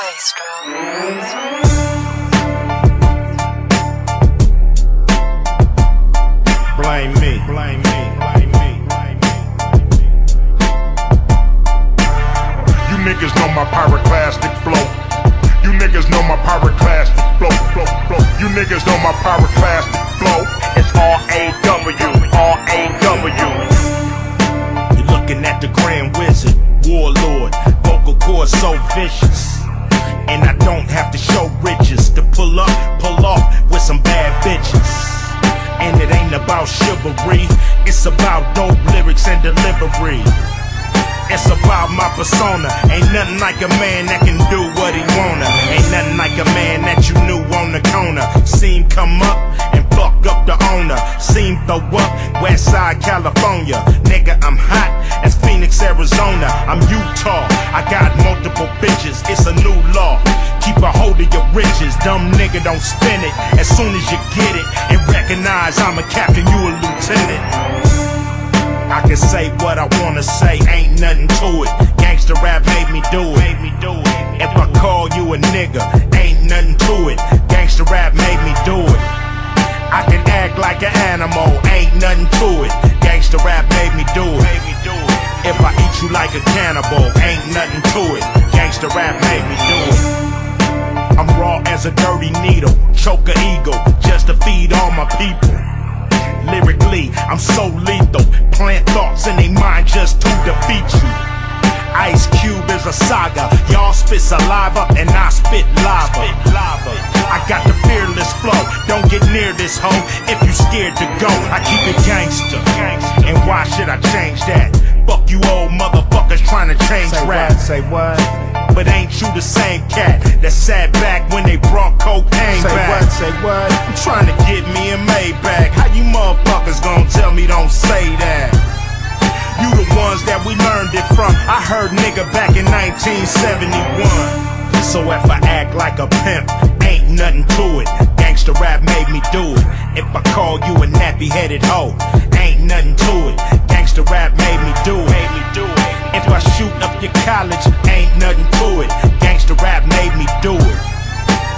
Maestro. Blame me. Blame me. Niggas know my pyroclastic flow. You niggas know my pyroclastic flow, flow, flow. You niggas know my pyroclastic flow. It's R-A-W, R-A-W. To show riches to pull up, pull off with some bad bitches. And it ain't about chivalry, it's about dope lyrics and delivery. It's about my persona. Ain't nothing like a man that can do what he wanna. Ain't nothing like a man that you knew on the corner. Seen come up and fuck up the owner. Seen throw up West Side, California. Nigga, I'm Phoenix, Arizona. I'm Utah. I got multiple bitches. It's a new law. Keep a hold of your riches. Dumb nigga, don't spin it. As soon as you get it and recognize I'm a captain, you a lieutenant. I can say what I wanna say, ain't nothing to it. Gangsta rap. Made me do it. If I call you a nigga, you like a cannibal, ain't nothing to it. Gangsta rap made me do it. I'm raw as a dirty needle, choke a eagle just to feed all my people. Lyrically, I'm so lethal. Plant thoughts in their mind just to defeat you. Ice Cube is a saga. Y'all spit saliva and I spit lava. I got the fearless flow. Don't get near this hoe if you scared to go. I keep it gangster. And why should I change that? Fuck you old motherfuckers trying to change Say rap. what? Say what? But ain't you the same cat that sat back when they brought cocaine Say back? what? Say what? I'm trying to get me a Maybach. How you motherfuckers gonna tell me don't say that? You the ones that we learned it from. I heard nigga back in 1971. So if I act like a pimp, ain't nothing to it. Gangsta rap made me do it. If I call you a nappy headed hoe, shoot up your college, ain't nothing to it. Gangsta rap made me do it.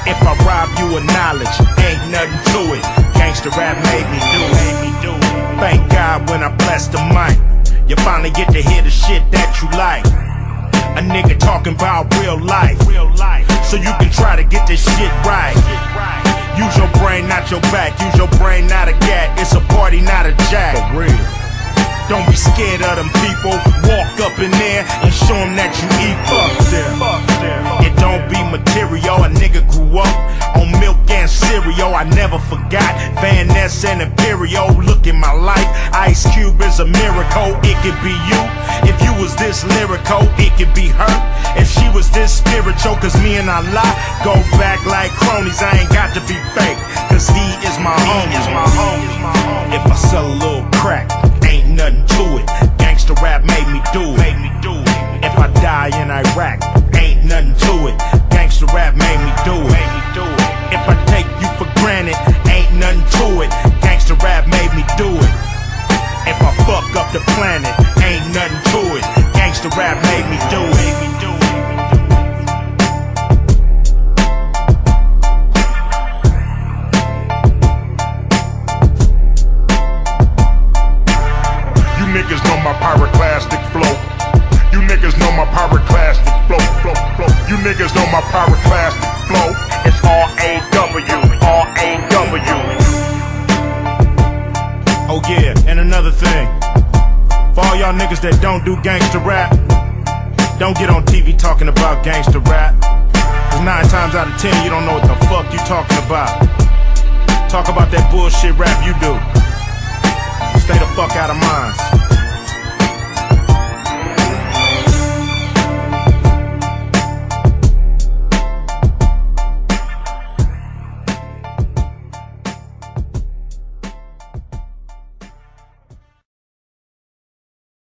If I rob you of knowledge, ain't nothing to it. Gangsta rap made me do it. Made me do it. Thank God when I bless the mic, you finally get to hear the shit that you like. A nigga talking about real life, real life. So you can try to get this shit right. Use your brain, not your back. Use your brain, not a gat. It's a party, not a jack. For real. Scared of them people. Walk up in there and show them that you eat. Fuck them. It don't be material. A nigga grew up on milk and cereal. I never forgot Van Ness and Imperial. Look in my life. Ice Cube is a miracle. It could be you. If you was this lyrical, it could be her. If she was this spiritual, cause me and Allah go back like cronies. I ain't got to be fake. Cause he is my homie. Is my homie. If I sell a little crack, nothing to it. Gangsta rap made me do it. Made me do it. If I die in Iraq, ain't nothing to it. Gangsta rap made me do it. Made me do it. If I take you for granted, ain't nothing to it. Gangsta rap made me do it. If I fuck up the planet, ain't nothing to it. Gangsta rap made me do it. Niggas that don't do gangster rap, don't get on TV talking about gangster rap. Cause nine times out of ten, you don't know what the fuck you talking about. Talk about that bullshit rap you do. Stay the fuck out of mine.